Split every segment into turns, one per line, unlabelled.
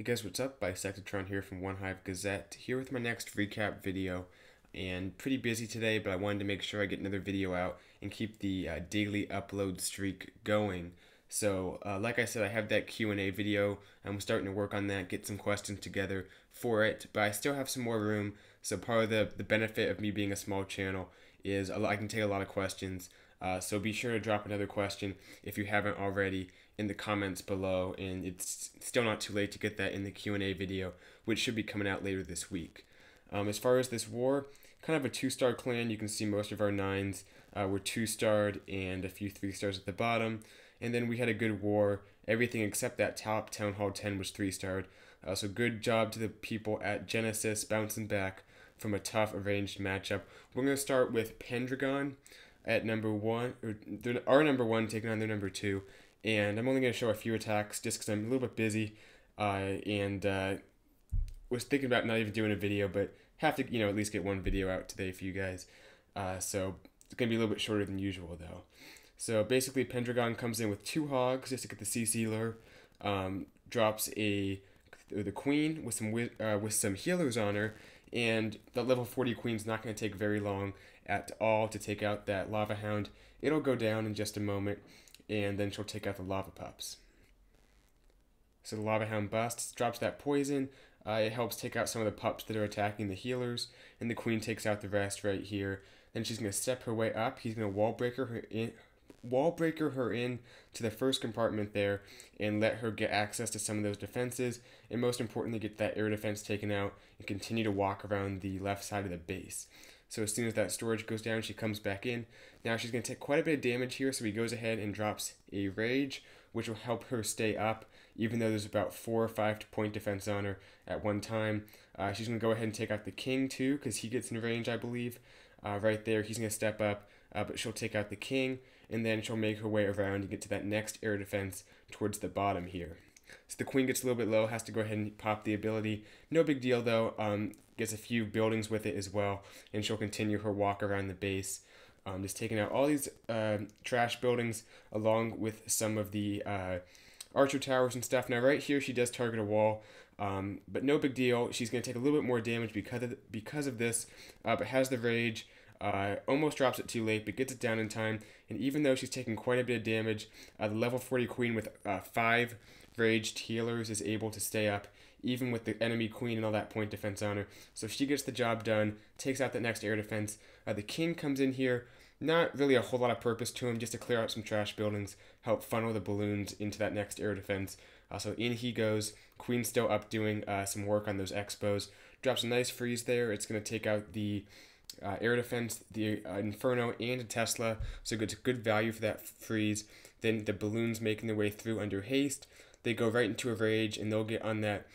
Hey guys, what's up? Bisectatron here from OneHive Gazette, here with my next recap video. And pretty busy today, but I wanted to make sure I get another video out and keep the uh, daily upload streak going. So, uh, like I said, I have that Q&A video. I'm starting to work on that, get some questions together for it, but I still have some more room. So part of the, the benefit of me being a small channel is I can take a lot of questions. Uh, so be sure to drop another question if you haven't already in the comments below, and it's still not too late to get that in the Q&A video, which should be coming out later this week. Um, as far as this war, kind of a two-star clan. You can see most of our nines uh, were two-starred and a few three-stars at the bottom. And then we had a good war. Everything except that top Town Hall 10 was three-starred. Uh, so good job to the people at Genesis bouncing back from a tough arranged matchup. We're going to start with Pendragon at number one, or our number one taking on their number two. And I'm only going to show a few attacks just because I'm a little bit busy uh, and uh, was thinking about not even doing a video, but have to, you know, at least get one video out today for you guys. Uh, so it's going to be a little bit shorter than usual, though. So basically, Pendragon comes in with two hogs just to get the CC lure, um, drops a the queen with some uh, with some healers on her, and the level 40 queen's not going to take very long at all to take out that lava hound. It'll go down in just a moment, and then she'll take out the lava pups. So the lava hound busts, drops that poison. Uh, it helps take out some of the pups that are attacking the healers, and the queen takes out the rest right here. Then she's to step her way up. He's to wall breaker her in, wall breaker her in to the first compartment there and let her get access to some of those defenses and most importantly get that air defense taken out and continue to walk around the left side of the base so as soon as that storage goes down she comes back in. Now she's going to take quite a bit of damage here so he goes ahead and drops a rage which will help her stay up even though there's about four or five point defense on her at one time. Uh, she's going to go ahead and take out the king too because he gets in range i believe. Uh, right there he's going to step up uh, but she'll take out the king and then she'll make her way around and get to that next air defense towards the bottom here. So the queen gets a little bit low, has to go ahead and pop the ability. No big deal though, um, gets a few buildings with it as well, and she'll continue her walk around the base. Um, just taking out all these uh, trash buildings along with some of the uh, archer towers and stuff. Now right here she does target a wall, um, but no big deal. She's going to take a little bit more damage because of, because of this, uh, but has the rage. Uh, almost drops it too late, but gets it down in time. And even though she's taking quite a bit of damage, uh, the level 40 queen with uh, five raged healers is able to stay up, even with the enemy queen and all that point defense on her. So she gets the job done, takes out the next air defense. Uh, the king comes in here, not really a whole lot of purpose to him, just to clear out some trash buildings, help funnel the balloons into that next air defense. Uh, so in he goes. Queen still up doing uh, some work on those expos. Drops a nice freeze there. It's going to take out the uh, air defense, the uh, Inferno, and a Tesla. So it's good value for that freeze. Then the balloons making their way through under haste. They go right into a rage, and they'll get on that.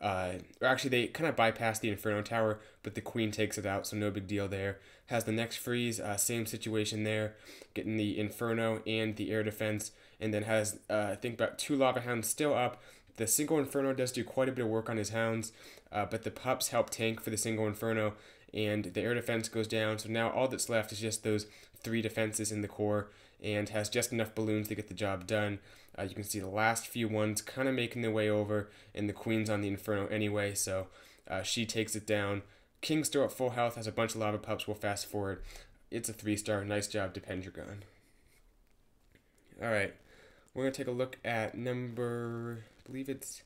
Uh, or actually, they kind of bypass the Inferno Tower, but the Queen takes it out, so no big deal there. Has the next freeze, uh, same situation there, getting the Inferno and the air defense, and then has, uh, I think, about two Lava Hounds still up. The single Inferno does do quite a bit of work on his hounds, uh, but the pups help tank for the single Inferno, and the air defense goes down. So now all that's left is just those three defenses in the core and has just enough balloons to get the job done. Uh, you can see the last few ones kind of making their way over, and the queen's on the Inferno anyway, so uh, she takes it down. King still at full health, has a bunch of lava pups. We'll fast forward. It's a three star. Nice job to Pendragon. Alright, we're going to take a look at number, I believe it's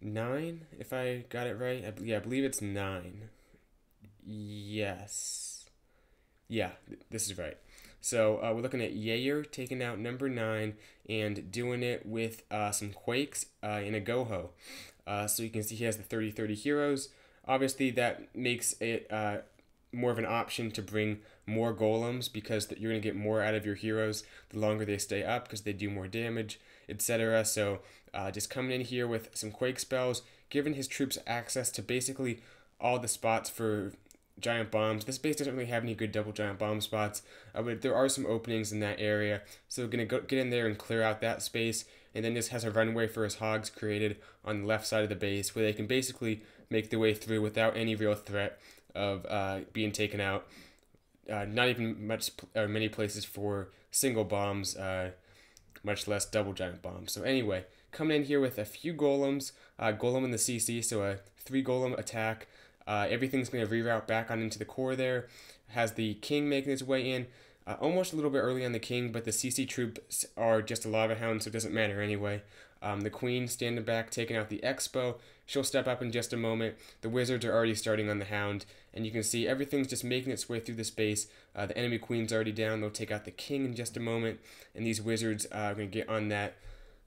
nine, if I got it right. I, yeah, I believe it's nine. Yes. Yeah, this is right. So uh, we're looking at Yair taking out number nine and doing it with uh, some Quakes uh, in a Goho. Uh, so you can see he has the 30-30 heroes. Obviously, that makes it uh, more of an option to bring more golems because you're going to get more out of your heroes the longer they stay up because they do more damage, etc. So uh, just coming in here with some Quake spells, giving his troops access to basically all the spots for giant bombs. This base doesn't really have any good double giant bomb spots, uh, but there are some openings in that area. So we're going to go get in there and clear out that space, and then this has a runway for his hogs created on the left side of the base where they can basically make their way through without any real threat of uh, being taken out. Uh, not even much or many places for single bombs, uh, much less double giant bombs. So anyway, coming in here with a few golems, uh, golem in the CC, so a three golem attack. Uh, everything's going to reroute back on into the core there. Has the king making his way in. Uh, almost a little bit early on the king, but the CC troops are just a lava hound, so it doesn't matter anyway. Um, the queen standing back, taking out the expo. She'll step up in just a moment. The wizards are already starting on the hound, and you can see everything's just making its way through the space. Uh, the enemy queen's already down. They'll take out the king in just a moment, and these wizards are going to get on that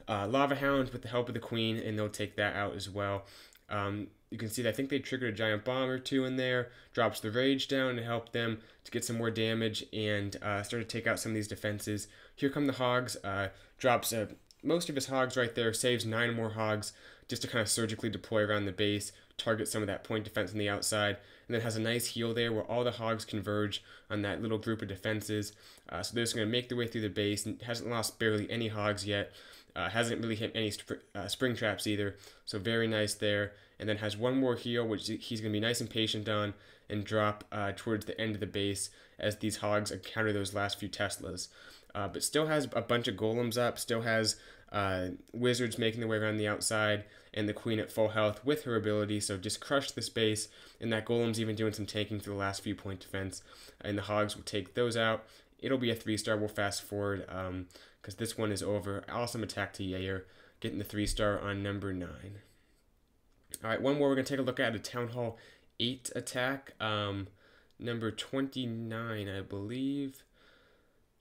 uh, lava hound with the help of the queen, and they'll take that out as well. Um, you can see that I think they triggered a giant bomb or two in there, drops the rage down to help them to get some more damage and uh, start to take out some of these defenses. Here come the hogs, uh, drops most of his hogs right there, saves nine more hogs just to kind of surgically deploy around the base, target some of that point defense on the outside, and then has a nice heal there where all the hogs converge on that little group of defenses. Uh, so they're just going to make their way through the base and hasn't lost barely any hogs yet. Uh, hasn't really hit any uh, spring traps either, so very nice there. And then has one more heal, which he's going to be nice and patient on, and drop uh, towards the end of the base as these hogs encounter those last few Teslas. Uh, but still has a bunch of golems up, still has uh, wizards making their way around the outside, and the queen at full health with her ability, so just crush the space, and that golem's even doing some tanking for the last few point defense, and the hogs will take those out. It'll be a three star, we'll fast forward. Um, because this one is over. Awesome attack to Yair, getting the three star on number nine. All right, one more. We're gonna take a look at a Town Hall eight attack. Um, number twenty nine, I believe.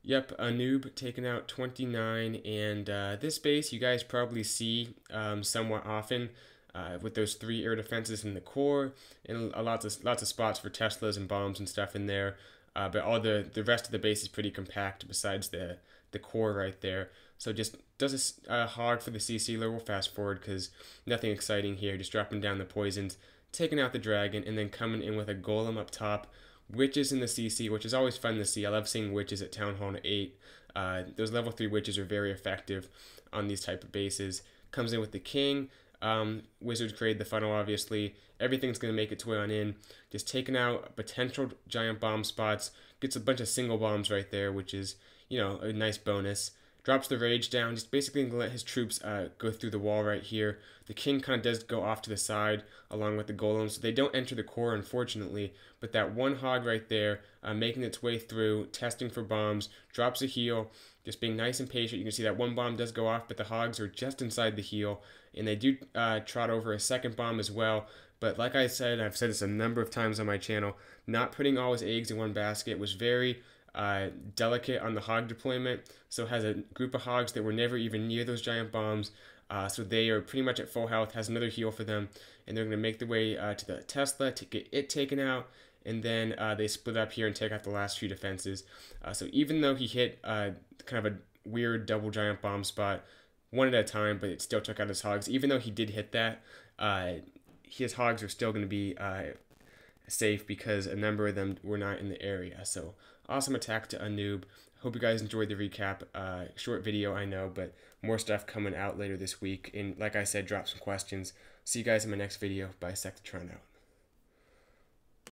Yep, a noob taking out 29, and uh, this base you guys probably see um, somewhat often uh, with those three air defenses in the core, and a lots of lots of spots for Teslas and bombs and stuff in there. Uh, but all the the rest of the base is pretty compact besides the the core right there. So just does a uh, hog for the CC. We'll fast forward because nothing exciting here. Just dropping down the poisons, taking out the dragon, and then coming in with a golem up top. Witches in the CC, which is always fun to see. I love seeing witches at Town Hall 8. Uh, those level 3 witches are very effective on these type of bases. Comes in with the king. Um, Wizards create the funnel, obviously. Everything's going to make its way on in. Just taking out potential giant bomb spots. Gets a bunch of single bombs right there, which is you know, a nice bonus. Drops the rage down, just basically let his troops uh, go through the wall right here. The king kind of does go off to the side along with the golems. So they don't enter the core, unfortunately, but that one hog right there, uh, making its way through, testing for bombs, drops a heal, just being nice and patient. You can see that one bomb does go off, but the hogs are just inside the heal, and they do uh, trot over a second bomb as well. But like I said, I've said this a number of times on my channel, not putting all his eggs in one basket was very uh, delicate on the hog deployment, so has a group of hogs that were never even near those giant bombs. Uh, so they are pretty much at full health, has another heal for them, and they're going to make their way uh, to the Tesla to get it taken out, and then uh, they split up here and take out the last few defenses. Uh, so even though he hit uh, kind of a weird double giant bomb spot, one at a time, but it still took out his hogs. Even though he did hit that, his hogs are still going to be safe because a number of them were not in the area. So awesome attack to a Anub. Hope you guys enjoyed the recap. Uh, short video, I know, but more stuff coming out later this week. And like I said, drop some questions. See you guys in my next video. Bisectatron out.